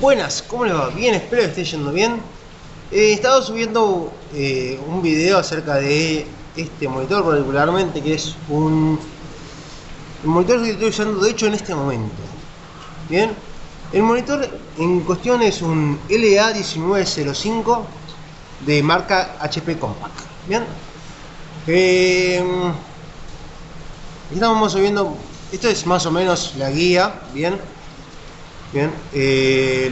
Buenas, ¿cómo les va? Bien, espero que esté yendo bien. He estado subiendo eh, un video acerca de este monitor particularmente, que es un el monitor que estoy usando de hecho en este momento. Bien, el monitor en cuestión es un LA1905 de marca HP Compact. Bien, eh, estamos subiendo, esto es más o menos la guía, bien Bien, eh,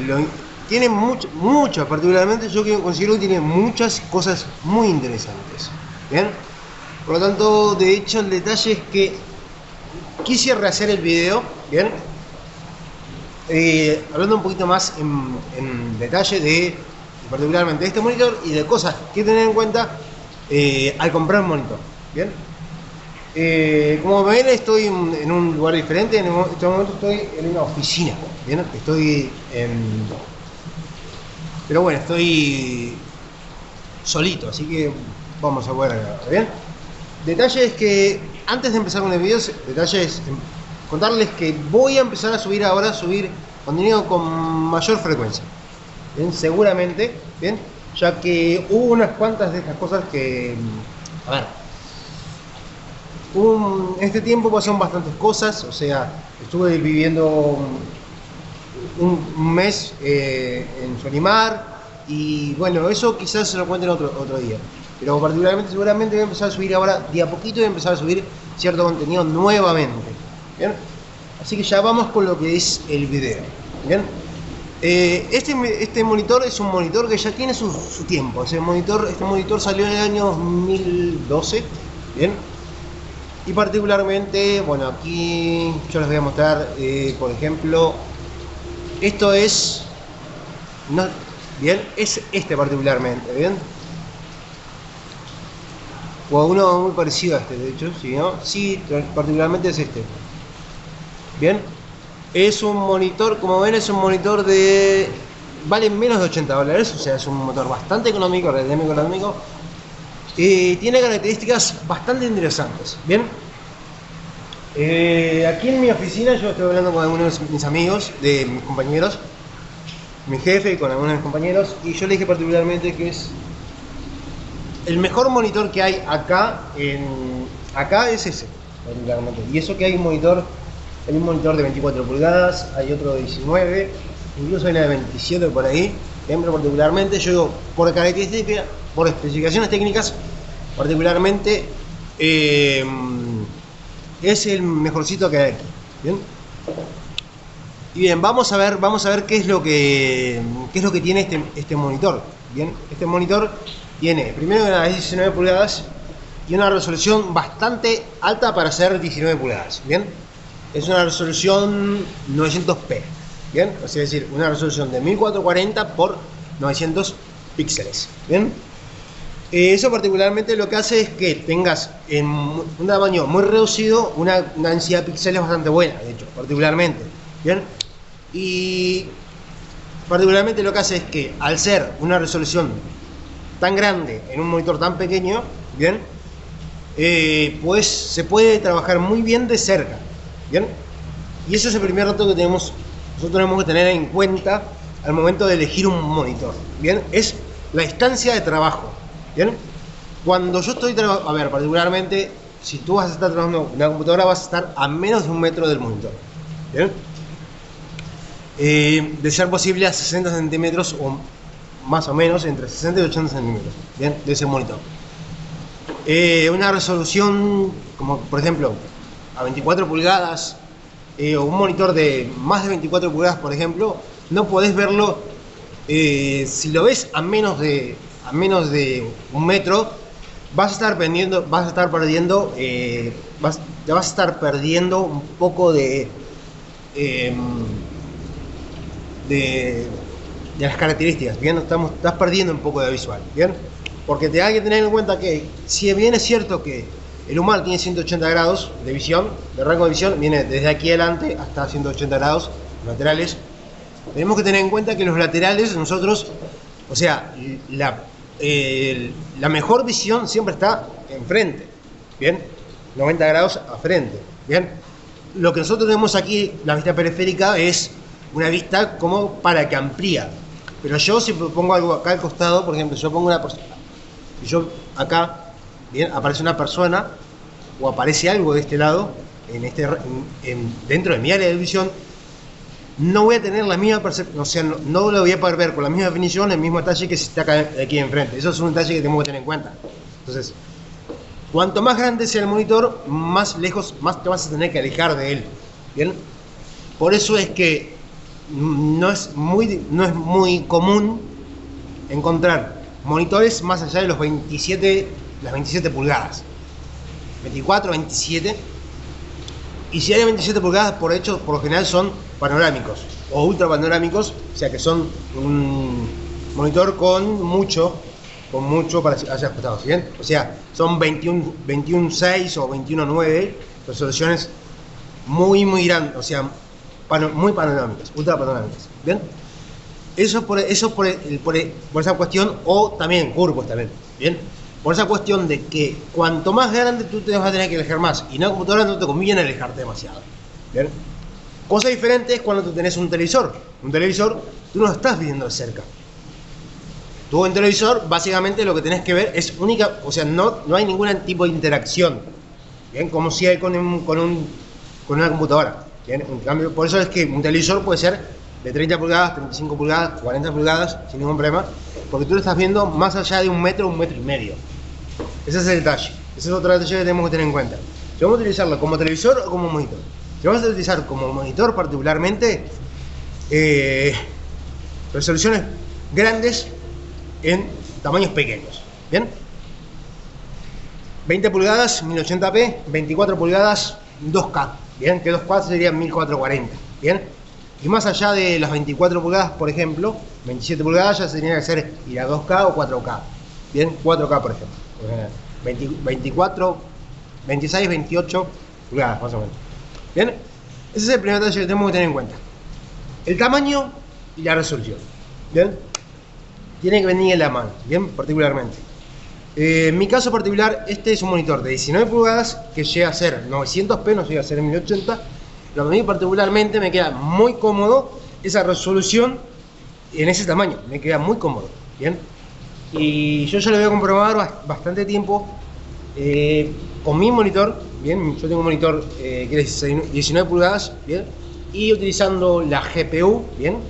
tiene mucho, muchas, particularmente yo considero que tiene muchas cosas muy interesantes. Bien, por lo tanto, de hecho, el detalle es que quise rehacer el video, bien, eh, hablando un poquito más en, detalle de particularmente de este monitor y de cosas que tener en cuenta eh, al comprar un monitor. Bien, eh, como ven, estoy en, un lugar diferente. En este momento estoy en una oficina. Estoy en. Pero bueno, estoy solito, así que vamos a ver. ¿Bien? Detalle es que antes de empezar con el video, detalle es contarles que voy a empezar a subir ahora, a subir contenido con mayor frecuencia. Seguramente, ¿bien? Ya que hubo unas cuantas de estas cosas que. A ver, en este tiempo pasaron bastantes cosas, o sea, estuve viviendo un, mes eh, en Solimar y bueno, eso quizás se lo cuenten otro, otro día. Pero particularmente seguramente voy a empezar a subir ahora de a poquito voy a empezar a subir cierto contenido nuevamente. ¿bien? Así que ya vamos con lo que es el video. ¿bien? Eh, este, este monitor es un monitor que ya tiene su, tiempo. Monitor, este monitor salió en el año 2012. ¿bien? Y particularmente, bueno, aquí yo les voy a mostrar, eh, por ejemplo, esto es, no, bien, es este particularmente, bien. O uno muy parecido a este, de hecho, sí, ¿no? Sí, particularmente es este. Bien, es un monitor, como ven, es un monitor de, vale menos de 80 dólares, o sea, es un motor bastante económico, relativamente económico y tiene características bastante interesantes. Bien, eh, aquí en mi oficina yo estoy hablando con algunos de mis amigos, de mis compañeros, mi jefe, con algunos de mis compañeros, y yo le dije particularmente que es el mejor monitor que hay acá, acá es ese, particularmente. Y eso que hay un monitor, hay un monitor de 24 pulgadas, hay otro de 19, incluso hay una de 27 por ahí, pero particularmente yo por características por especificaciones técnicas, particularmente eh, es el mejorcito que hay. Bien. Y bien, vamos a ver, vamos a ver qué es lo que qué es lo que tiene este, este monitor. Bien, este monitor tiene primero una 19 pulgadas y una resolución bastante alta para ser 19 pulgadas. Bien, es una resolución 900p. Bien, es decir, una resolución de 1440 por 900 píxeles. Bien, eh, eso particularmente lo que hace es que tengas en un tamaño muy reducido una, densidad de píxeles bastante buena, de hecho, particularmente. ¿Bien? Y particularmente lo que hace es que al ser una resolución tan grande en un monitor tan pequeño, ¿bien? Eh, pues se puede trabajar muy bien de cerca, ¿bien? Y ese es el primer reto que tenemos, nosotros tenemos que tener en cuenta al momento de elegir un monitor, ¿bien? Es la distancia de trabajo. ¿Bien? Cuando yo estoy trabajando, a ver, particularmente, si tú vas a estar trabajando en una computadora, vas a estar a menos de un metro del monitor. ¿Bien? Eh, de ser posible a 60 centímetros o más o menos entre 60 y 80 centímetros ¿bien? de ese monitor. Eh, una resolución como por ejemplo a 24 pulgadas eh, o un monitor de más de 24 pulgadas por ejemplo, no podés verlo si lo ves a menos de a menos de un metro, vas a estar perdiendo, vas a estar perdiendo, eh, vas, a estar perdiendo un poco de, em, de, las características, bien, estamos, estás perdiendo un poco de visual, bien, porque te hay que tener en cuenta que si bien es cierto que el humano tiene 180 grados de visión, de rango de visión, viene desde aquí adelante hasta 180 grados laterales. Tenemos que tener en cuenta que los laterales nosotros, o sea, la la mejor visión siempre está enfrente, ¿bien? 90 grados a frente, ¿bien? Lo que nosotros tenemos aquí, la vista periférica, es una vista como para que amplía. Pero yo si pongo algo acá al costado, por ejemplo, yo pongo una persona, yo acá, bien, aparece una persona o aparece algo de este lado, en este, en- dentro de mi área de visión, no voy a tener la misma percepción, o sea, no, no lo voy a poder ver con la misma definición, el mismo detalle que si está aquí enfrente. Eso es un detalle que tengo que tener en cuenta. Entonces, cuanto más grande sea el monitor, más lejos, más te vas a tener que alejar de él. Por eso es que no es muy, no es muy común encontrar monitores más allá de los 27, las 27 pulgadas. 24, 27. Y si hay 27 pulgadas, por hecho, por lo general son panorámicos o ultra panorámicos, o sea que son un monitor con mucho, con mucho para hacia los costados, ¿bien? O sea, son 21, 21.6 o 21.9 resoluciones muy, muy grandes, o sea, muy panorámicas, ultra panorámicas, ¿bien? Eso por, eso por, por, por esa cuestión, o también curvos también, ¿bien? Por esa cuestión de que cuanto más grande tú te vas a tener que alejar más, y una computadora no te conviene alejarte demasiado, ¿bien? Cosa diferente es cuando tú tenés un televisor. Un televisor, tú no lo estás viendo de cerca. Tú en televisor, básicamente lo que tenés que ver es única, o sea, no, no hay ningún tipo de interacción, ¿bien? Como si hay con, un- con, un, con una computadora, ¿bien? En cambio, por eso es que un televisor puede ser de 30 pulgadas, 35 pulgadas, 40 pulgadas, sin ningún problema, porque tú lo estás viendo más allá de un metro, un metro y medio. Ese es el detalle. Ese es otro detalle que tenemos que tener en cuenta. Si vamos a utilizarlo como televisor o como monitor. Si vamos a utilizar como monitor particularmente, eh, resoluciones grandes en tamaños pequeños. ¿Bien? 20 pulgadas, 1080p, 24 pulgadas, 2K. ¿Bien? Que 2K serían 1440. ¿Bien? Y más allá de las 24 pulgadas, por ejemplo, 27 pulgadas ya tendría que ser ir a 2K o 4K. Bien, 4K por ejemplo. Eh, 20 24, 26, 28 pulgadas más o menos. Bien, ese es el primer detalle que tenemos que tener en cuenta. El tamaño y la resolución. Bien, tiene que venir en la mano, bien, particularmente. Eh, en mi caso particular, este es un monitor de 19 pulgadas que llega a ser 900p, no llega a ser 1080. Pero a mí particularmente me queda muy cómodo esa resolución en ese tamaño, me queda muy cómodo, bien. Y yo ya lo voy a comprobar bas- bastante tiempo eh, con mi monitor, bien, yo tengo un monitor eh, que es 19 pulgadas, bien, y utilizando la GPU, bien,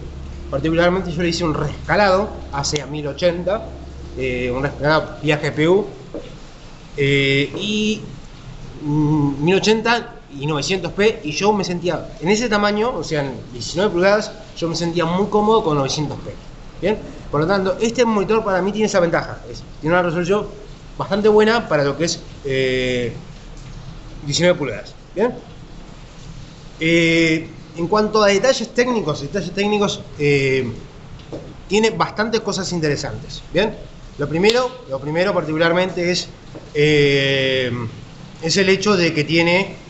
particularmente yo le hice un rescalado hacia 1080, eh, un rescalado vía GPU, y mm, 1080 y 900p, y yo me sentía, en ese tamaño, o sea, en 19 pulgadas, yo me sentía muy cómodo con 900p, bien, por lo tanto, este monitor para mí tiene esa ventaja, es- tiene una resolución bastante buena para lo que es eh, 19 pulgadas. Bien. Eh, en cuanto a detalles técnicos, detalles técnicos, eh, tiene bastantes cosas interesantes. Bien. Lo primero, lo primero particularmente es, eh, es el hecho de que tiene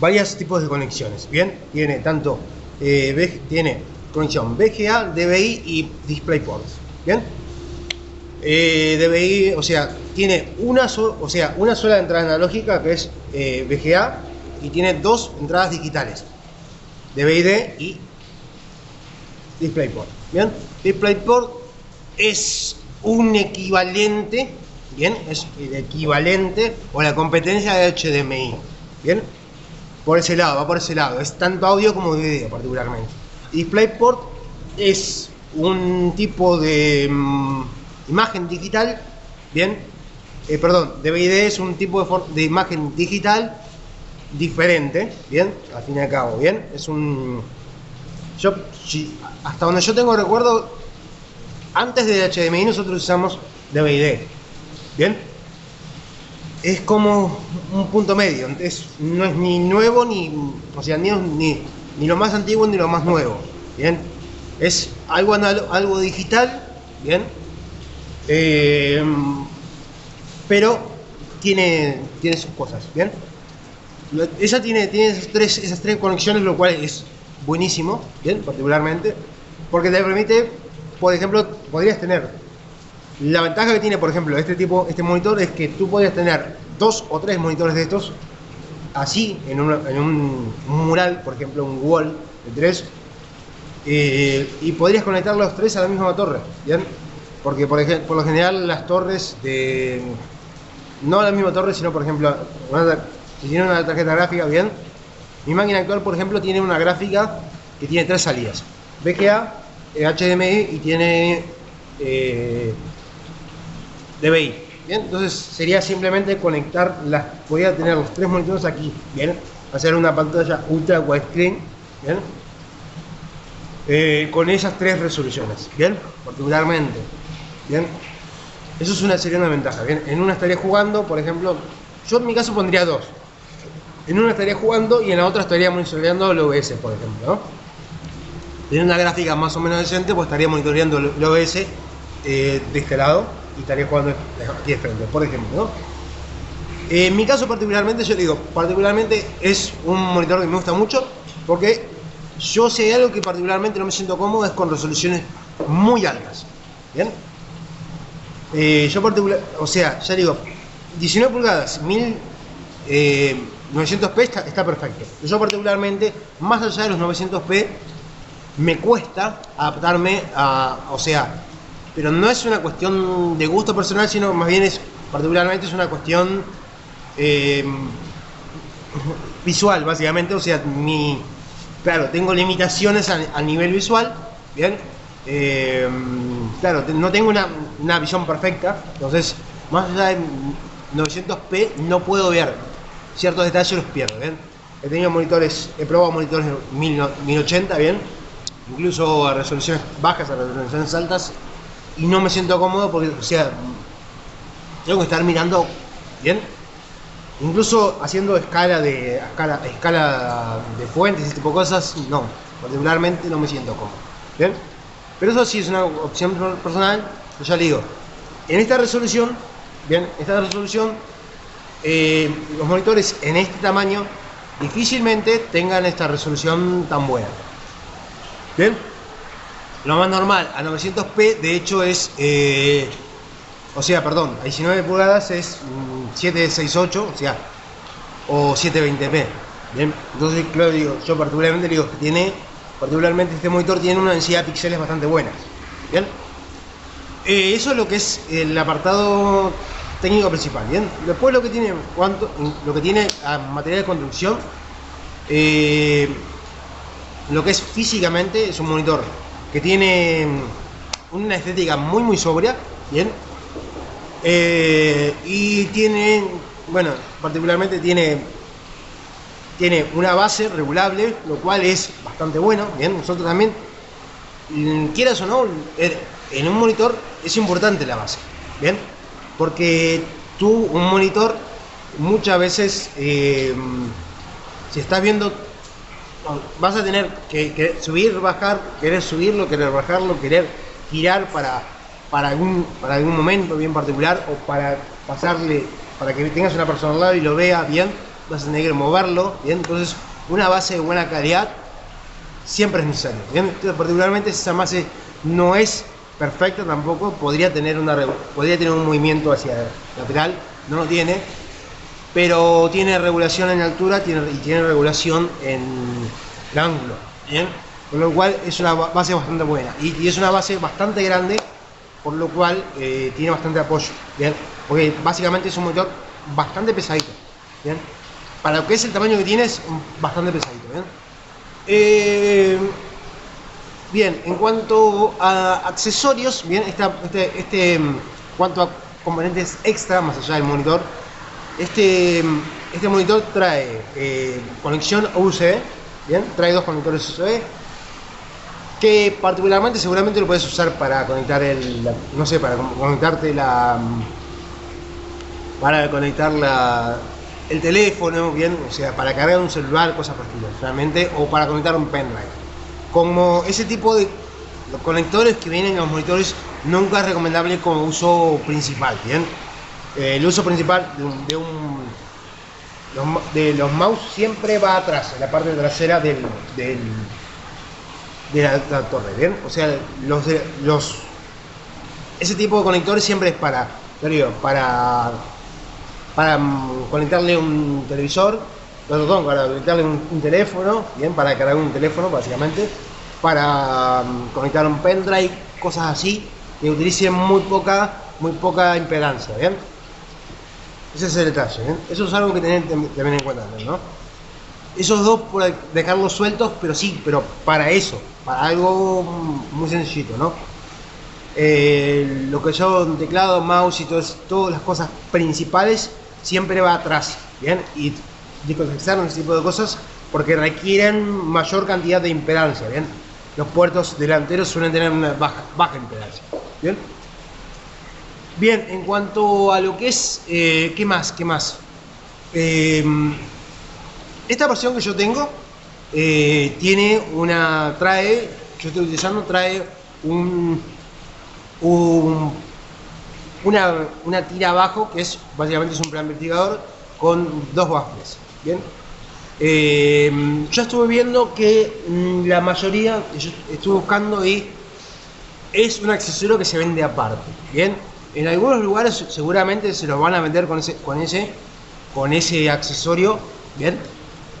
varios tipos de conexiones. Bien. Tiene tanto eh, tiene conexión VGA, DVI y DisplayPort. Bien. Eh, DVI, o sea, tiene una, o sea, una sola entrada analógica que es eh, VGA y tiene dos entradas digitales, DVI-D y DisplayPort. Bien, DisplayPort es un equivalente, bien, es equivalente o la competencia de HDMI. Bien, por ese lado, va por ese lado, es tanto audio como video particularmente. DisplayPort es un tipo de mm, imagen digital, bien, eh, perdón, DVD es un tipo de, de imagen digital diferente, bien, al fin y al cabo, bien, es un, yo, hasta donde yo tengo recuerdo, antes de HDMI nosotros usamos DVD, bien, es como un punto medio, es, no es ni nuevo ni, o sea, ni, ni, ni lo más antiguo ni lo más nuevo, bien, es algo, algo digital, bien, eh, pero tiene, tiene sus cosas, ¿bien? Ella tiene, tiene esas, tres, esas tres conexiones, lo cual es buenísimo, ¿bien? Particularmente, porque te permite, por ejemplo, podrías tener, la ventaja que tiene, por ejemplo, este tipo, este monitor es que tú podrías tener dos o tres monitores de estos, así, en, un, mural, por ejemplo, un wall de tres, eh, y podrías conectar los tres a la misma torre, ¿bien? Porque por, ejemplo, por lo general las torres de... No a la misma torre, sino por ejemplo, una, si tiene una tarjeta gráfica, ¿bien? Mi máquina actual, por ejemplo, tiene una gráfica que tiene tres salidas. VGA, HDMI eh, y tiene eh, DBI. Bien, entonces sería simplemente conectar las, podría tener los tres monitores aquí, bien, hacer una pantalla ultra widescreen, bien, eh, con esas tres resoluciones, bien, particularmente, bien. Eso es una sería una ventaja, bien. En una estaría jugando, por ejemplo, yo en mi caso pondría dos. En una estaría jugando y en la otra estaría monitoreando el OBS, por ejemplo, ¿no? Una gráfica más o menos decente, pues estaría monitoreando el OBS eh, de este lado y estaría jugando aquí de frente, por ejemplo. ¿no? En mi caso particularmente, yo digo, particularmente es un monitor que me gusta mucho porque yo sé algo que particularmente no me siento cómodo es con resoluciones muy altas. ¿Bien? Eh, yo particular, o sea, ya digo, 19 pulgadas, 1900p eh, está, perfecto. Yo particularmente, más allá de los 900p, me cuesta adaptarme a, o sea, pero no es una cuestión de gusto personal, sino más bien es, particularmente es una cuestión eh, visual, básicamente, o sea, mi, claro, tengo limitaciones a, nivel visual, bien, eh, claro, no tengo una, visión perfecta, entonces, más allá de 900p, no puedo ver ciertos detalles, los pierdo, bien. He tenido monitores, he probado monitores 1080, bien, incluso a resoluciones bajas, a resoluciones altas, y no me siento cómodo porque, o sea, tengo que estar mirando bien. Incluso haciendo escala de escala, escala de fuentes y ese tipo de cosas, no, particularmente no me siento cómodo. ¿Bien? Pero eso sí es una opción personal, ya le digo, en esta resolución, bien, esta resolución, eh, los monitores en este tamaño difícilmente tengan esta resolución tan buena. ¿Bien? Lo más normal a 900p, de hecho, es. Eh, o sea, perdón, a 19 pulgadas es 768, mm, o sea, o 720p. Bien, entonces, claro, yo particularmente digo que tiene, particularmente este monitor tiene una densidad de píxeles bastante buena. Bien, eh, eso es lo que es el apartado técnico principal. Bien, después lo que tiene, cuánto, lo que tiene a material de construcción, eh, lo que es físicamente es un monitor que tiene una estética muy muy sobria, bien, eh, y tiene, bueno, particularmente tiene, tiene una base regulable, lo cual es bastante bueno, bien, nosotros también, mm, quieras o no, er, en un monitor es importante la base, bien, porque tú, un monitor, muchas veces, eh, si estás viendo vas a tener que, subir, bajar, querer subirlo, querer bajarlo, querer girar para, para, algún, para algún momento bien particular o para pasarle, para que tengas una persona al lado y lo vea bien, vas a tener que moverlo, bien, entonces una base de buena calidad siempre es necesario, bien, particularmente esa base no es perfecta tampoco, podría tener, una, podría tener un movimiento hacia lateral, no lo tiene, pero tiene regulación en altura tiene, y tiene regulación en el ángulo, ¿bien? Con lo cual es una base bastante buena y, es una base bastante grande, por lo cual eh, tiene bastante apoyo, ¿bien? Porque básicamente es un motor bastante pesadito, ¿bien? Para lo que es el tamaño que tiene es bastante pesadito, ¿bien? Eh, bien, en cuanto a accesorios, bien, este, este, cuanto a componentes extra, más allá del monitor, este, este monitor trae eh, conexión USB, ¿bien? Trae dos conectores USB que particularmente seguramente lo puedes usar para conectar el, no sé, para conectarte la, para conectar la, el teléfono, bien, o sea, para cargar un celular, cosas por realmente, o para conectar un pendrive. Como ese tipo de conectores que vienen en los monitores nunca es recomendable como uso principal, bien el uso principal de, un, de, los, mouse siempre va atrás, en la parte trasera del, de la, torre, ¿bien? O sea, los, los ese tipo de conectores siempre es para, para, para conectarle un televisor, perdón, para conectarle un, teléfono, bien, para cargar un teléfono básicamente, para um, conectar un pendrive, cosas así, que utilicen muy poca, muy poca impedancia, ¿bien? Ese es el detalle, ¿bien? Eso es algo que tener en cuenta, ¿no? Esos dos por dejarlos sueltos, pero sí, pero para eso, para algo muy sencillito, ¿no? Eh, lo que yo, teclado, mouse y todas, las cosas principales siempre va atrás, ¿bien? Y discos ese tipo de cosas, porque requieren mayor cantidad de impedancia, ¿bien? Los puertos delanteros suelen tener una baja, baja impedancia, ¿bien? Bien, en cuanto a lo que es, eh, ¿qué más? ¿Qué más? Eh, esta versión que yo tengo eh, tiene una, trae, yo estoy utilizando, trae un, un una, una tira abajo que es básicamente es un plan vertigador con dos baffles. Bien. Eh, yo estuve viendo que mm, la mayoría, yo estuve buscando y es un accesorio que se vende aparte. Bien. En algunos lugares seguramente se lo van a vender con ese, con ese, con ese accesorio. Bien.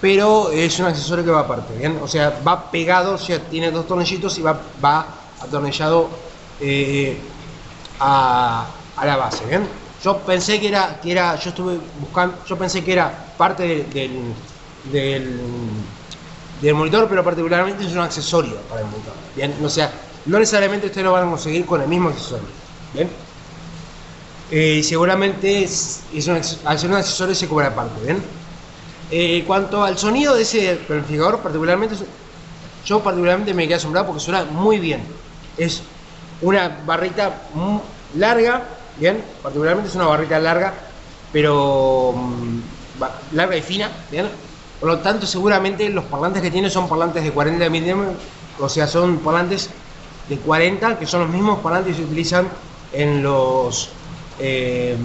Pero es un accesorio que va aparte. Bien. O sea, va pegado, sea, tiene dos tornillitos y va, va atornillado eh, a, la base, ¿bien? Yo pensé que era, que era, yo estuve buscando, yo pensé que era parte del, del, del, monitor, pero particularmente es un accesorio para el monitor, ¿bien? O sea, no necesariamente ustedes lo van a conseguir con el mismo accesorio, ¿bien? Eh, seguramente es, es un, al ser un accesorio se cobra aparte, ¿bien? Eh, cuanto al sonido de ese planificador, particularmente, yo particularmente me quedé asombrado porque suena muy bien. Es una barrita larga, bien, particularmente es una barrita larga, pero mm, larga y fina, bien. Por lo tanto, seguramente los parlantes que tiene son parlantes de 40 milímetros, o sea, son parlantes de 40, que son los mismos parlantes que se utilizan en los eh,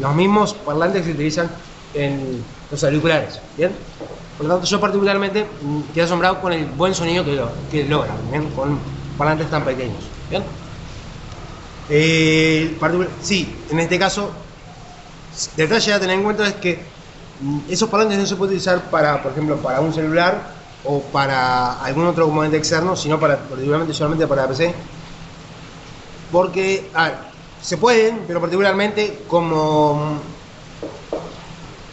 los mismos parlantes que se utilizan en los auriculares, bien. Por lo tanto, yo particularmente quedé asombrado con el buen sonido que, lo, que logran, bien, con parlantes tan pequeños, bien. Eh, sí, en este caso, detalle a tener en cuenta es que mm, esos parlantes no se pueden utilizar para, por ejemplo, para un celular o para algún otro componente externo, sino para, particularmente solamente para PC. Porque se pueden, pero particularmente como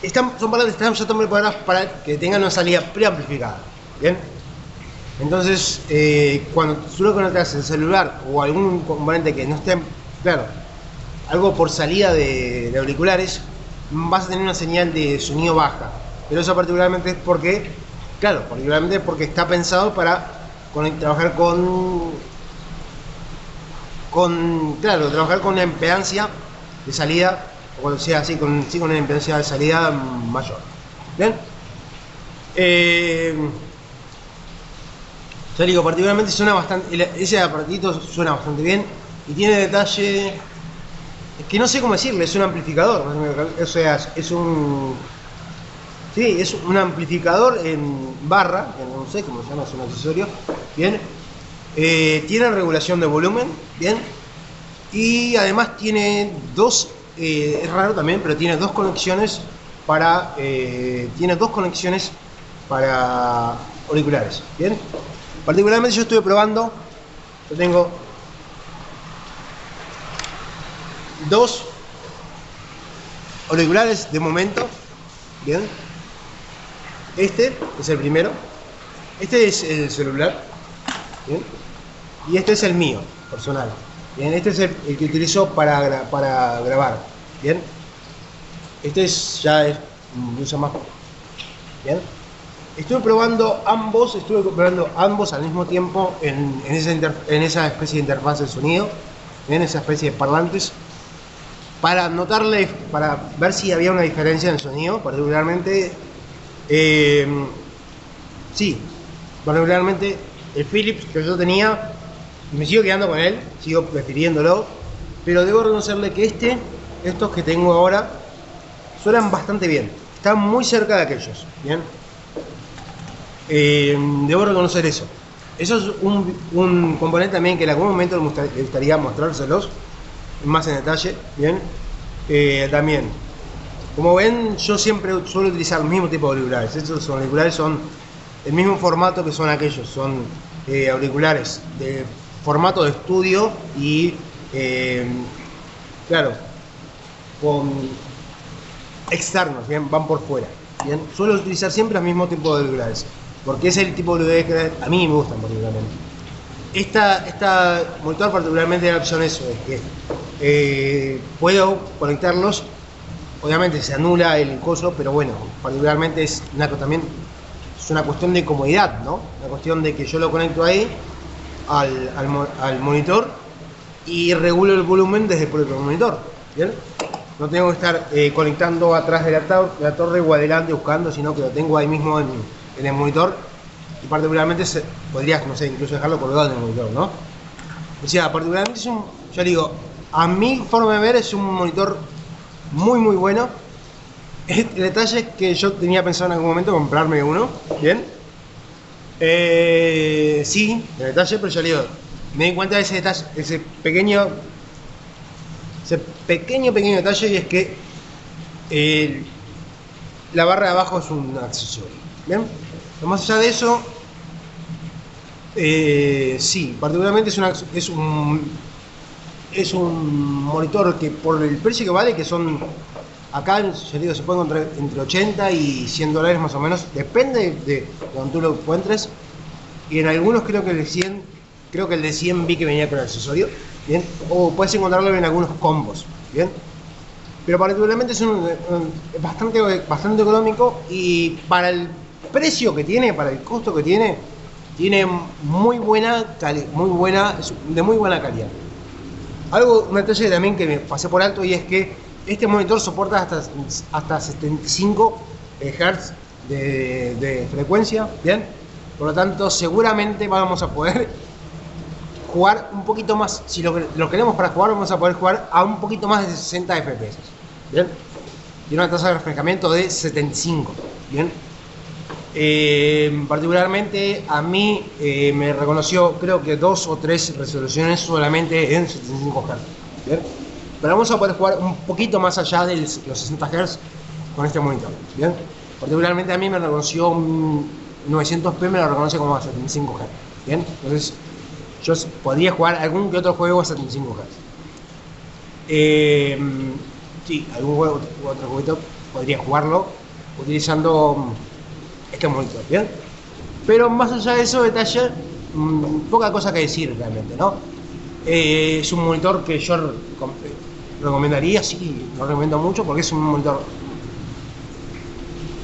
están, son parlantes están ya preparados para que tengan una salida preamplificada. ¿Bien? Entonces, eh, cuando tú lo conectas el celular o algún componente que no esté, claro, algo por salida de, auriculares, vas a tener una señal de sonido baja. Pero eso particularmente es porque, claro, particularmente porque está pensado para trabajar con, con, claro, trabajar con una impedancia de salida, o sea así, con, sí, con una impedancia de salida mayor. Bien. Eh, digo, particularmente suena bastante, ese aparatito suena bastante bien y tiene detalle que no sé cómo decirle, es un amplificador, o sea, es un sí, es un amplificador en barra, que no sé cómo se llama, es un accesorio, bien, eh, tiene regulación de volumen, bien, y además tiene dos, eh, es raro también, pero tiene dos conexiones para, eh, tiene dos conexiones para auriculares, bien. Particularmente yo estuve probando, yo tengo dos auriculares de momento, bien. Este es el primero, este es el celular, bien. Y este es el mío, personal. Bien, este es el, que utilizo para, para grabar, bien. Este es ya es usa más, bien. Estuve probando ambos, estuve probando ambos al mismo tiempo en, esa, en esa, especie de interfaz de sonido, en esa especie de parlantes, para notarle, para ver si había una diferencia en el sonido, particularmente, eh, sí, particularmente el Philips que yo tenía, me sigo quedando con él, sigo prefiriéndolo, pero debo reconocerle que este, estos que tengo ahora, suenan bastante bien, están muy cerca de aquellos, ¿bien? Eh, debo reconocer eso. Eso es un, componente también que en algún momento me gustaría mostrárselos más en detalle. Bien, eh, también, como ven, yo siempre suelo utilizar el mismo tipo de auriculares. Estos auriculares son el mismo formato que son aquellos, son eh, auriculares de formato de estudio y, eh, claro, con externos, bien, van por fuera. Bien, suelo utilizar siempre el mismo tipo de auriculares, porque es el tipo de auriculares que a mí me gustan particularmente. Esta, esta monitor particularmente la opción eso, es que eh, puedo conectarlos, obviamente se anula el coso, pero bueno, particularmente es una, también es una cuestión de comodidad, ¿no? Una cuestión de que yo lo conecto ahí al, al, al monitor y regulo el volumen desde el propio monitor, ¿bien? No tengo que estar eh, conectando atrás de la, de la, torre o adelante buscando, sino que lo tengo ahí mismo en, en el monitor y particularmente se, podrías, no sé, incluso dejarlo colgado en el monitor, ¿no? O sea, particularmente es un, yo digo, a mi forma de ver es un monitor muy muy bueno. El detalle es que yo tenía pensado en algún momento comprarme uno, ¿bien? Eh, sí, el detalle, pero yo digo, me di cuenta de ese detalle, ese pequeño, ese pequeño pequeño detalle y es que la barra de abajo es un accesorio, ¿bien? Pero más allá de eso, eh, sí, particularmente es, una, es un es un monitor que por el precio que vale, que son acá, yo digo, se puede encontrar entre 80 y 100 dólares más o menos, depende de donde tú lo encuentres. Y en algunos creo que el de 100, creo que el de 100 vi que venía con accesorio, bien, o puedes encontrarlo en algunos combos, bien. Pero particularmente es un, un, bastante, bastante económico y para el precio que tiene, para el costo que tiene, tiene muy buena, muy buena, de muy buena calidad. Algo, un detalle también que me pasé por alto y es que este monitor soporta hasta, hasta 75 Hz de, frecuencia, ¿bien? Por lo tanto, seguramente vamos a poder jugar un poquito más, si lo, queremos para jugar, vamos a poder jugar a un poquito más de 60 FPS, ¿bien? Tiene una tasa de refrescamiento de 75, ¿bien? Eh, particularmente a mí eh, me reconoció creo que dos o tres resoluciones solamente en 75 Hz. Pero vamos a poder jugar un poquito más allá de los 60 Hz con este monitor. ¿bien? Particularmente a mí me reconoció 900p, me lo reconoce como a 75 Hz. ¿bien? Entonces yo podría jugar algún que otro juego a 75 Hz. Eh, sí, algún juego, otro jueguito podría jugarlo utilizando este monitor, ¿bien? Pero más allá de eso, detalle, mmm, poca cosa que decir realmente, ¿no? Eh, es un monitor que yo recomendaría, sí, lo recomiendo mucho porque es un monitor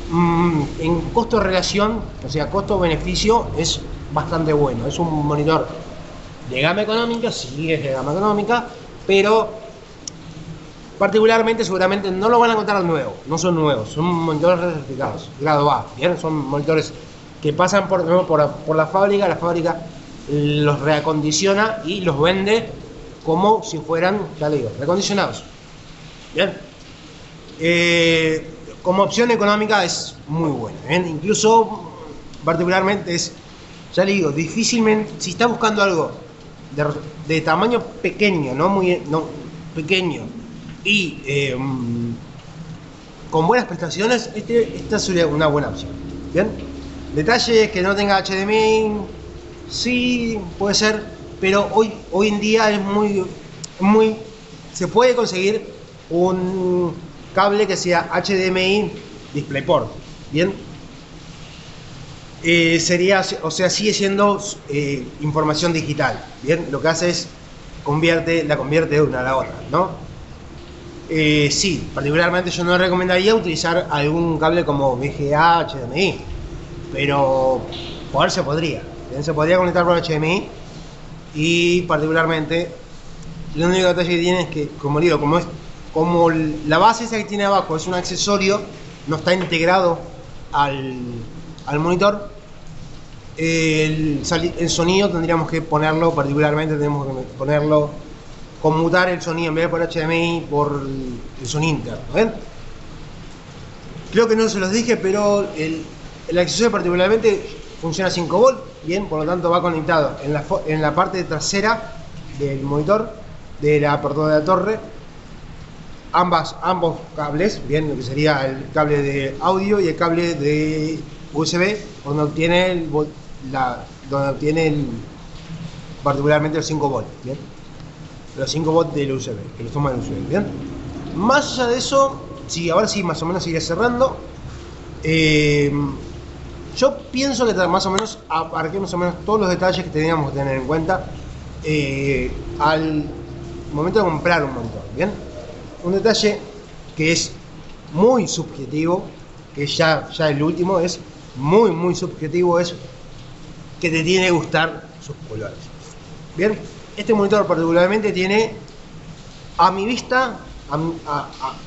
mmm, en costo-relación, o sea, costo-beneficio, es bastante bueno. Es un monitor de gama económica, sí es de gama económica, pero particularmente seguramente no lo van a encontrar nuevo, no son nuevos, son monitores certificados, grado A, ¿bien? Son monitores que pasan por, por, por, la fábrica, la fábrica los reacondiciona y los vende como si fueran, ya le digo, recondicionados. Bien. Eh, como opción económica es muy buena, incluso particularmente es, ya le digo, difícilmente, si está buscando algo de, tamaño pequeño, no muy pequeño, y eh, con buenas prestaciones, este, esta sería una buena opción. Bien, detalles que no tenga HDMI, sí puede ser, pero hoy, hoy en día es muy, muy, se puede conseguir un cable que sea HDMI DisplayPort. Bien, eh, sería, o sea, sigue siendo eh, información digital. Bien, lo que hace es convierte, la convierte de una a la otra, ¿no? Eh, sí, particularmente yo no recomendaría utilizar algún cable como VGA, HDMI, pero poder se podría. Bien, se podría conectar por HDMI y particularmente lo único detalle que tiene es que, como digo, como, es, como la base esa que tiene abajo es un accesorio, no está integrado al, al monitor, el, el sonido tendríamos que ponerlo, particularmente tenemos que ponerlo conmutar el sonido en vez de por HDMI por el sonido interno. Creo que no se los dije, pero el, el accesorio particularmente funciona a 5 volt, bien, por lo tanto va conectado en la, en la parte trasera del monitor, de la, perdón, de la torre, ambas, ambos cables, bien, lo que sería el cable de audio y el cable de USB, cuando tiene el, la, donde tienen particularmente los 5 volts, ¿bien? Los 5 volts del USB, que los toma el USB, ¿bien? Más allá de eso, sí, ahora sí, más o menos sigue cerrando. Eh, yo pienso que más o menos abarqué más o menos todos los detalles que teníamos que tener en cuenta eh, al momento de comprar un monitor, ¿bien? Un detalle que es muy subjetivo, que ya, ya el último es muy, muy subjetivo, es que te tiene que gustar sus colores. Bien, este monitor particularmente tiene, a mi vista,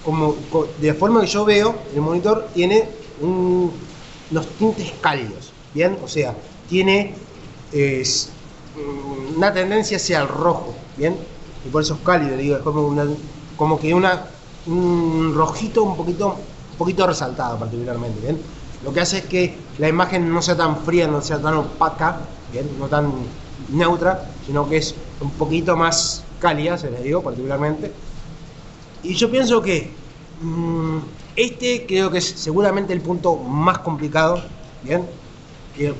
como, de forma que yo veo, el monitor tiene unos tintes cálidos. Bien, o sea, tiene una tendencia hacia el rojo. Bien, y por eso es cálido, digo, es como, como que una, un rojito un poquito, un poquito resaltado particularmente. Bien, lo que hace es que la imagen no sea tan fría, no sea tan opaca, bien, no tan neutra, sino que es un poquito más cálida, se les digo particularmente. Y yo pienso que mm, este creo que es seguramente el punto más complicado, ¿bien?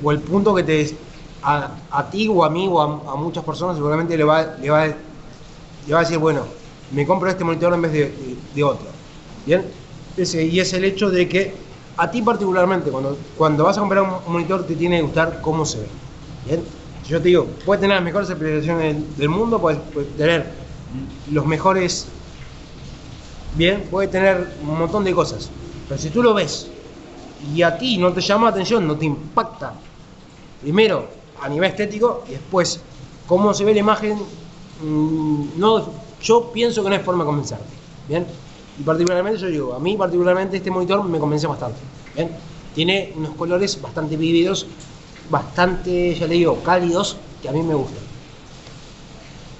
o el punto que te a, ti o a mí o a, muchas personas seguramente le va, le, va, le va a decir, bueno, me compro este monitor en vez de, otro, ¿bien? Y es el hecho de que a ti particularmente, cuando, cuando vas a comprar un monitor, te tiene que gustar cómo se ve, ¿bien? Yo te digo, puedes tener las mejores aplicaciones del mundo, puedes, tener los mejores. Bien, puede tener un montón de cosas. Pero si tú lo ves y a ti no te llama la atención, no te impacta, primero a nivel estético y después cómo se ve la imagen, mm, no, yo pienso que no es forma de convencerte. Bien, y particularmente yo digo, a mí particularmente este monitor me convence bastante. Bien, tiene unos colores bastante vívidos bastante, ya le digo, cálidos que a mí me gustan.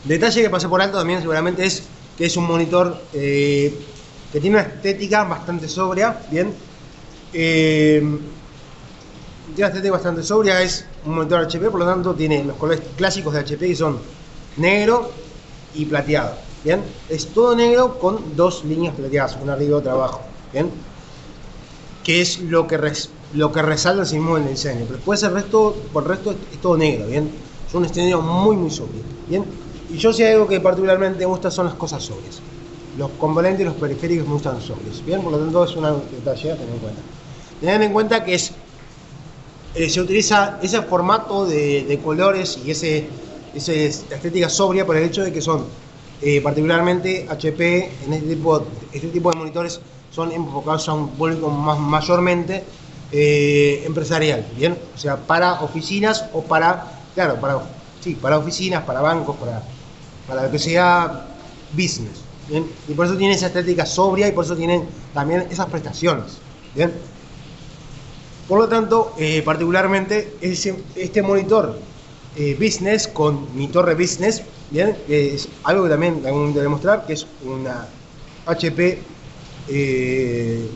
Detalle que pasé por alto también seguramente es es un monitor eh, que tiene una estética bastante sobria, bien. Eh, tiene una estética bastante sobria, es un monitor HP, por lo tanto tiene los colores clásicos de HP que son negro y plateado, bien. Es todo negro con dos líneas plateadas, una arriba y otra abajo, bien. Que es lo que lo que resalta el mismo en el diseño. Pero después el resto, por el resto es todo negro, ¿bien? Es un diseño muy, muy sobrio, ¿bien? Y yo si hay algo que particularmente me gusta son las cosas sobrias. Los componentes y los periféricos me gustan sobrios, ¿bien? Por lo tanto es una detalle a tener en cuenta. Tengan en cuenta que es, eh, se utiliza ese formato de, colores y ese, esa estética sobria por el hecho de que son eh, particularmente HP en este tipo, este tipo de monitores son enfocados a un público más mayormente eh, empresarial, ¿bien? O sea, para oficinas o para, claro, para, sí, para oficinas, para bancos, para, para que sea business. Y por eso tiene esa estética sobria y por eso tienen también esas prestaciones, ¿bien? Por lo tanto, eh, particularmente este monitor eh, business con mi torre business, ¿bien? es algo que también tengo que demostrar, que es una HP eh,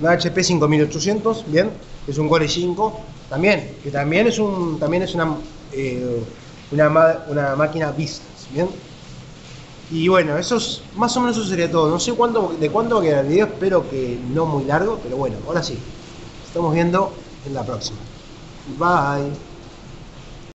una HP 5800, bien, es un Core 5, también, que también es un también es una eh, una, una, máquina business, bien. Y bueno, eso es, más o menos eso sería todo. No sé cuánto, de cuánto va a quedar el video, espero que no muy largo, pero bueno, ahora sí. Estamos viendo en la próxima. Bye.